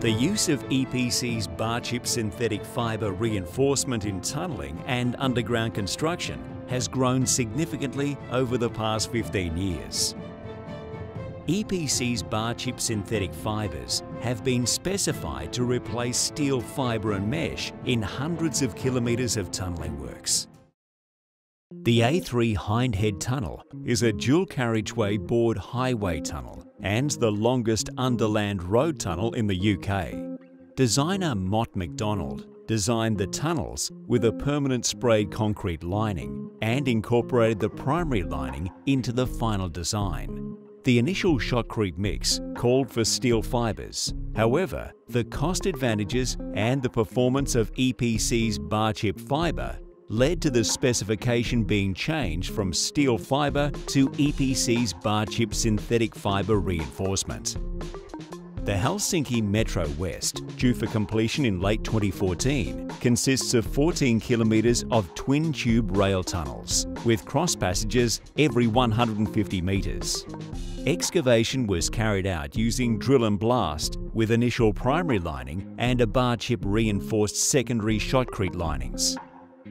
The use of EPC's BarChip synthetic fibre reinforcement in tunnelling and underground construction has grown significantly over the past 15 years. EPC's BarChip synthetic fibres have been specified to replace steel fibre and mesh in hundreds of kilometres of tunnelling works. The A3 Hindhead Tunnel is a dual carriageway bored highway tunnel and the longest underland road tunnel in the UK. Designer Mott MacDonald designed the tunnels with a permanent sprayed concrete lining and incorporated the primary lining into the final design. The initial shotcrete mix called for steel fibres. However, the cost advantages and the performance of EPC's BarChip fibre led to the specification being changed from steel fibre to EPC's BarChip synthetic fibre reinforcement. The Helsinki Metro West, due for completion in late 2014, consists of 14 kilometres of twin-tube rail tunnels, with cross passages every 150 metres. Excavation was carried out using drill and blast with initial primary lining and a BarChip reinforced secondary shotcrete linings.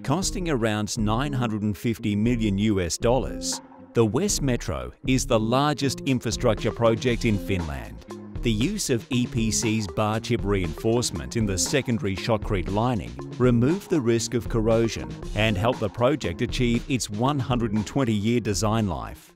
Costing around 950 million US dollars, the West Metro is the largest infrastructure project in Finland. The use of EPC's BarChip reinforcement in the secondary shotcrete lining removed the risk of corrosion and helped the project achieve its 120-year design life.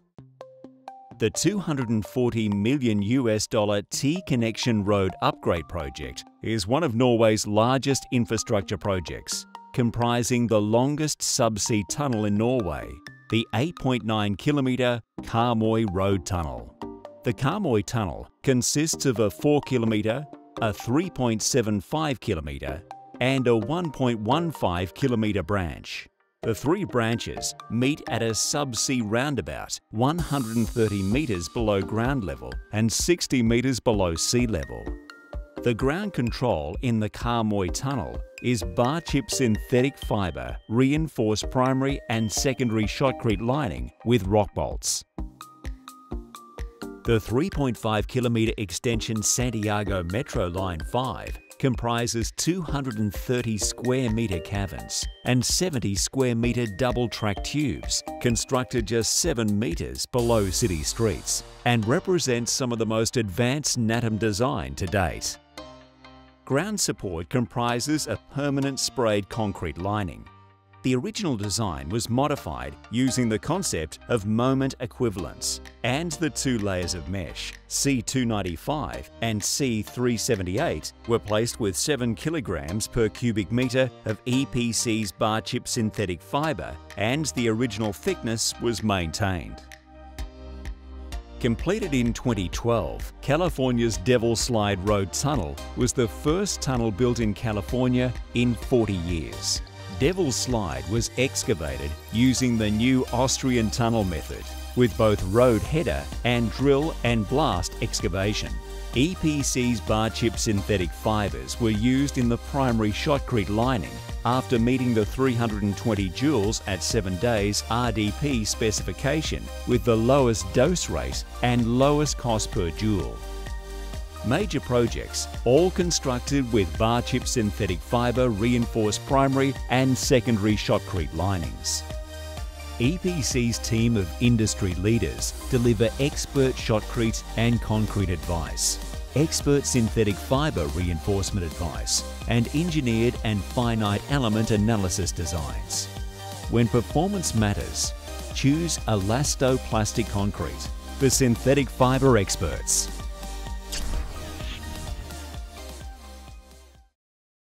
The 240 million US dollar T-Connection Road upgrade project is one of Norway's largest infrastructure projects comprising the longest subsea tunnel in Norway, the 8.9 kilometre Karmøy Road Tunnel. The Karmøy Tunnel consists of a 4 kilometre, a 3.75 kilometre and a 1.15 kilometre branch. The three branches meet at a subsea roundabout 130 metres below ground level and 60 metres below sea level. The ground control in the Karmøy Tunnel is BarChip synthetic fibre, reinforced primary and secondary shotcrete lining with rock bolts. The 3.5 kilometre extension Santiago Metro Line 5 comprises 230 square metre caverns and 70 square metre double track tubes constructed just 7 metres below city streets and represents some of the most advanced NATM design to date. Ground support comprises a permanent sprayed concrete lining. The original design was modified using the concept of moment equivalence and the two layers of mesh, C295 and C378, were placed with 7 kilograms per cubic metre of EPC's bar chip synthetic fibre and the original thickness was maintained. Completed in 2012, California's Devil's Slide Road Tunnel was the first tunnel built in California in 40 years. Devil's Slide was excavated using the new Austrian tunnel method, with both road header and drill and blast excavation. EPC's BarChip synthetic fibres were used in the primary shotcrete lining after meeting the 320 joules at 7 days RDP specification with the lowest dose rate and lowest cost per joule. Major projects, all constructed with BarChip synthetic fibre reinforced primary and secondary shotcrete linings. EPC's team of industry leaders deliver expert shotcrete and concrete advice, expert synthetic fibre reinforcement advice, and engineered and finite element analysis designs. When performance matters, choose Elastoplastic Concrete, the synthetic fibre experts.